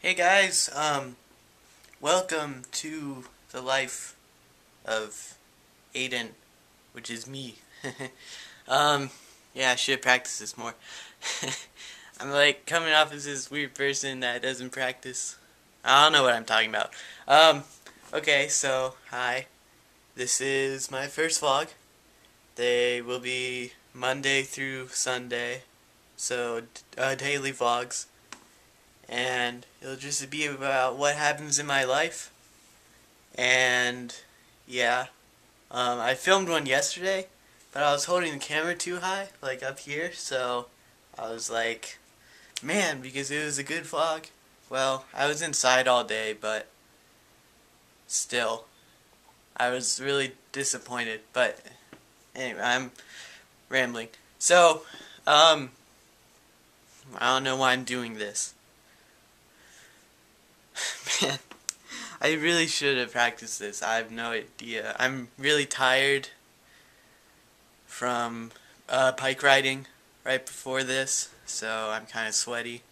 Hey guys, um, welcome to the life of Aidan, which is me. um, yeah, I should practice this more. I'm like coming off as this weird person that doesn't practice. I don't know what I'm talking about. Um, okay, so, hi. This is my first vlog. They will be Monday through Sunday, so uh, daily vlogs and it'll just be about what happens in my life. And yeah, um, I filmed one yesterday, but I was holding the camera too high, like up here, so I was like, man, because it was a good vlog. Well, I was inside all day, but still, I was really disappointed. But anyway, I'm rambling. So, um, I don't know why I'm doing this. I really should have practiced this. I have no idea. I'm really tired from uh, bike riding right before this, so I'm kind of sweaty,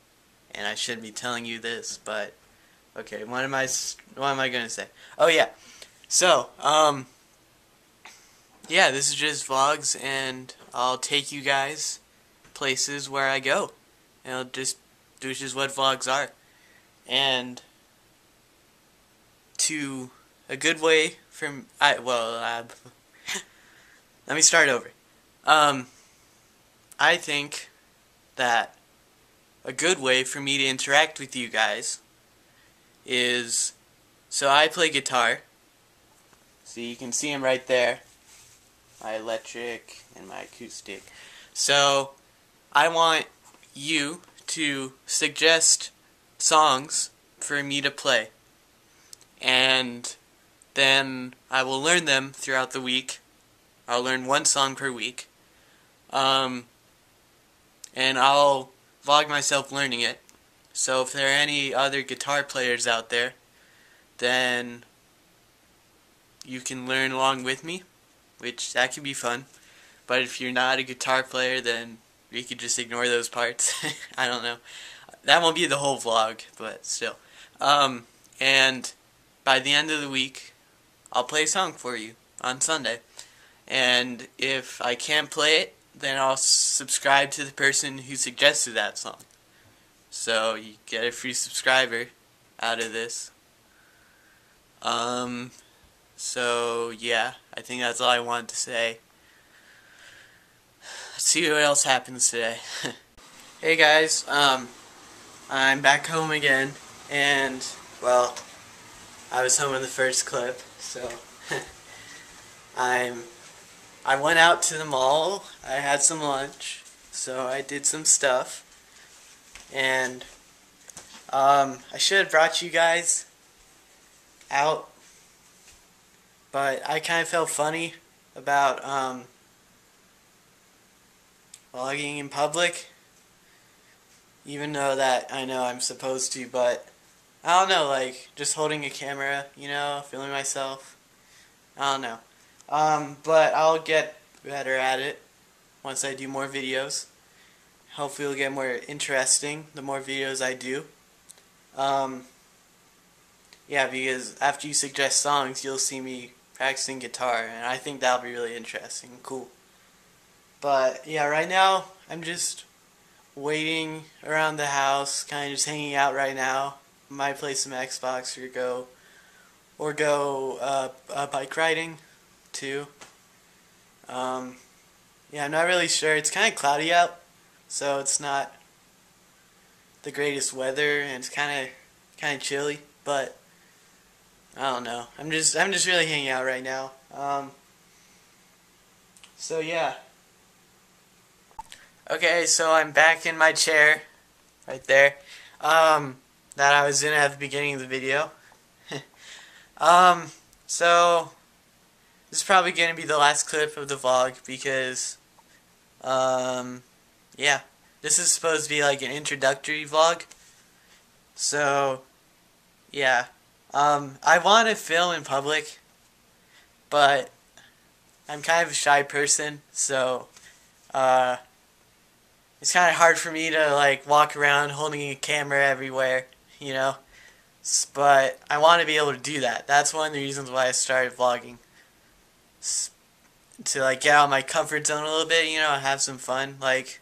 and I shouldn't be telling you this, but okay. What am I? What am I gonna say? Oh yeah. So um, yeah, this is just vlogs, and I'll take you guys places where I go, and I'll just do just what vlogs are, and to a good way from I well uh, let me start over. Um, I think that a good way for me to interact with you guys is so I play guitar. So you can see them right there. My electric and my acoustic. So I want you to suggest songs for me to play and then I will learn them throughout the week. I'll learn one song per week. Um, and I'll vlog myself learning it. So if there are any other guitar players out there, then you can learn along with me, which that can be fun. But if you're not a guitar player, then you could just ignore those parts. I don't know. That won't be the whole vlog, but still. Um, and by the end of the week, I'll play a song for you on Sunday. And if I can't play it, then I'll subscribe to the person who suggested that song. So you get a free subscriber out of this. Um, so yeah, I think that's all I wanted to say. Let's see what else happens today. hey guys, um, I'm back home again, and well, I was home in the first clip, so I'm I went out to the mall. I had some lunch, so I did some stuff, and um, I should have brought you guys out, but I kind of felt funny about um, vlogging in public, even though that I know I'm supposed to, but I don't know, like, just holding a camera, you know, filming myself. I don't know. Um, but I'll get better at it once I do more videos. Hopefully it'll get more interesting the more videos I do. Um, yeah, because after you suggest songs, you'll see me practicing guitar, and I think that'll be really interesting cool. But, yeah, right now, I'm just waiting around the house, kind of just hanging out right now might play some Xbox or go or go uh, uh, bike riding too. Um, yeah, I'm not really sure. It's kind of cloudy out, so it's not the greatest weather, and it's kind of kind of chilly. But I don't know. I'm just I'm just really hanging out right now. Um, so yeah. Okay, so I'm back in my chair, right there. Um, that I was in at the beginning of the video. um, so, this is probably going to be the last clip of the vlog because, um, yeah, this is supposed to be like an introductory vlog. So, yeah, um, I want to film in public, but I'm kind of a shy person, so, uh, it's kind of hard for me to like walk around holding a camera everywhere you know. But I want to be able to do that. That's one of the reasons why I started vlogging. To like get out of my comfort zone a little bit, you know, have some fun. Like,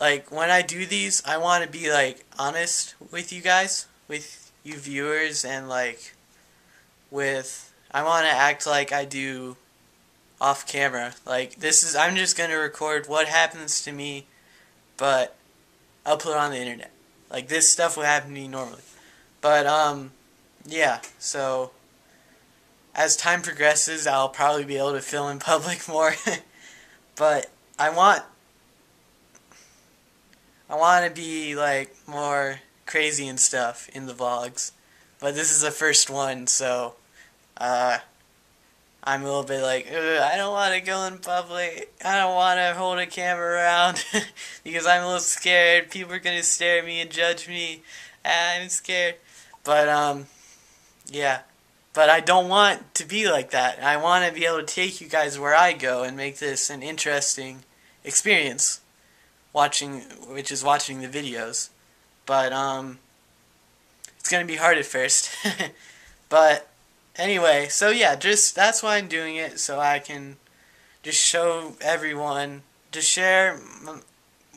like when I do these, I want to be like honest with you guys, with you viewers, and like with I want to act like I do off camera. Like this is I'm just gonna record what happens to me, but I'll put it on the internet. Like this stuff would happen to me normally, but um, yeah. So as time progresses, I'll probably be able to film in public more, but I want I want to be like more crazy and stuff in the vlogs, but this is the first one, so uh, I'm a little bit like, I don't want to go in public. I don't want to hold a camera around because I'm a little scared. People are gonna stare at me and judge me. I'm scared, but um, yeah. But I don't want to be like that. I want to be able to take you guys where I go and make this an interesting experience watching, which is watching the videos. But um, it's gonna be hard at first. but anyway, so yeah, just that's why I'm doing it so I can just show everyone, to share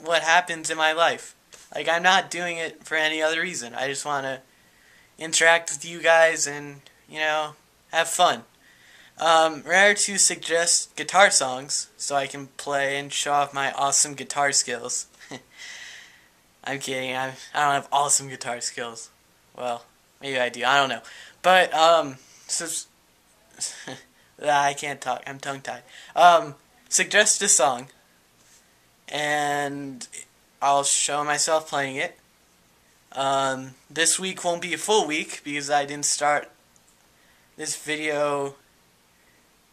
what happens in my life. Like I'm not doing it for any other reason. I just want to interact with you guys and you know have fun. Um, rare to suggest guitar songs so I can play and show off my awesome guitar skills. I'm kidding. I'm, I don't have awesome guitar skills. Well, maybe I do. I don't know. But, um, so, I can't talk. I'm tongue-tied. Um, suggest a song, and I'll show myself playing it. Um, this week won't be a full week because I didn't start this video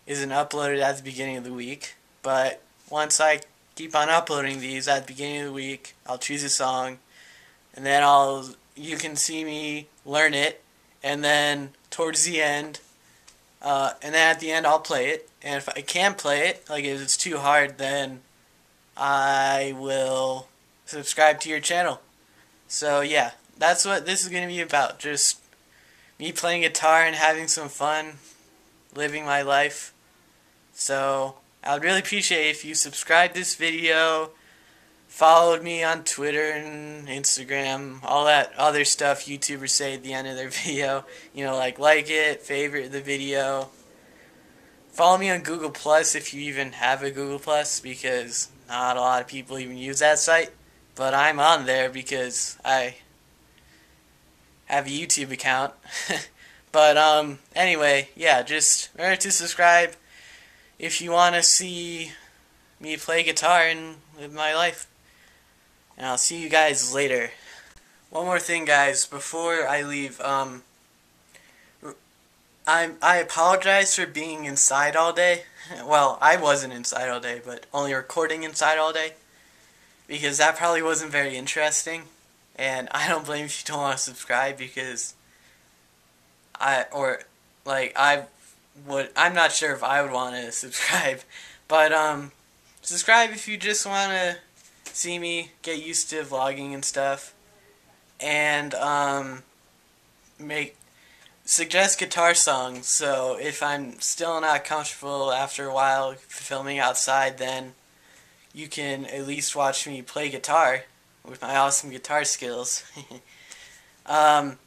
isn't uploaded at the beginning of the week, but once I keep on uploading these at the beginning of the week, I'll choose a song, and then I'll you can see me learn it, and then towards the end, uh, and then at the end I'll play it, and if I can't play it, like if it's too hard, then I will subscribe to your channel. So yeah, that's what this is going to be about, just me playing guitar and having some fun, living my life. So I would really appreciate if you subscribed this video, followed me on Twitter and Instagram, all that other stuff YouTubers say at the end of their video. You know, like like it, favorite the video. Follow me on Google Plus if you even have a Google Plus because not a lot of people even use that site. But I'm on there because I have a YouTube account. but um anyway, yeah, just remember to subscribe if you want to see me play guitar and live my life. And I'll see you guys later. One more thing, guys, before I leave, um, I I apologize for being inside all day. Well, I wasn't inside all day, but only recording inside all day. Because that probably wasn't very interesting. And I don't blame if you don't want to subscribe because I, or, like, I would I'm not sure if I would want to subscribe, but um, subscribe if you just want to see me get used to vlogging and stuff, and um, make suggest guitar songs. So if I'm still not comfortable after a while filming outside, then you can at least watch me play guitar with my awesome guitar skills. um,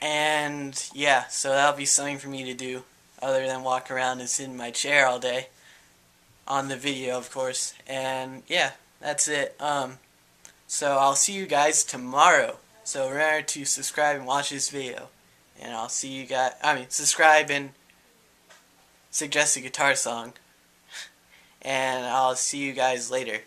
and yeah, so that'll be something for me to do other than walk around and sit in my chair all day on the video of course and yeah that's it. Um so I'll see you guys tomorrow. So remember to subscribe and watch this video. And I'll see you guys I mean subscribe and suggest a guitar song. And I'll see you guys later